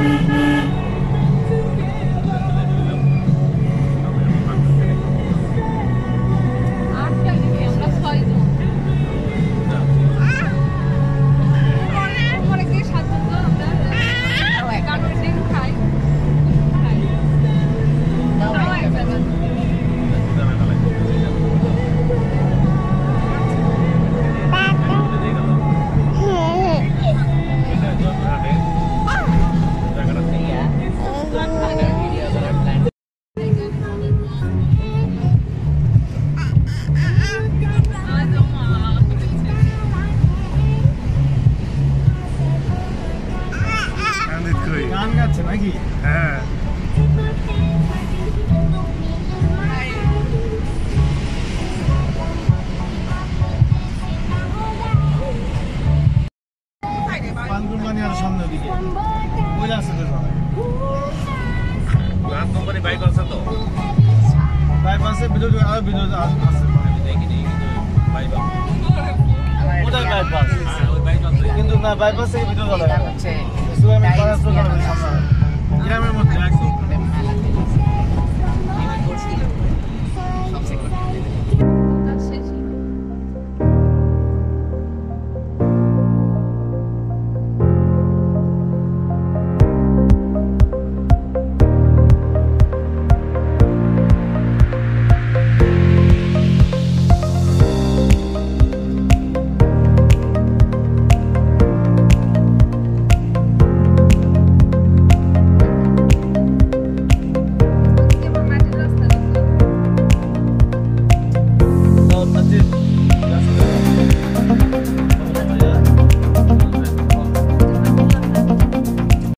Mm-hmm. গান গাচ্ছে নাকি? হ্যাঁ। সামনের দিকে। ওই আছে তো রাত কোম্পানি বাইক আছে তো? বাইপাসে ভিডিও আর ভিডিও আছে। দেখিনি কিন্তু বাইপাস হ্যাঁ ওই বাইক আছে। কিন্তু না বাইপাস থেকে ভিডিও I did.